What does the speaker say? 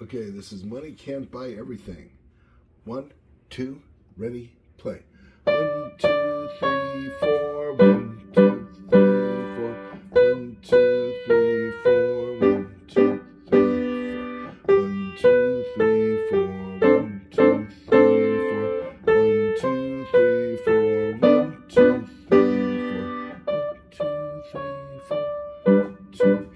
Okay, this is Money Can't Buy Everything. One, two, ready, play. One, two, three, four. One, two, three, four. One, two, three, four. One, two, three, four. One, two, three, four. One, two, three, four. One, two, three, four. One, two, three, four. One, two, three, four.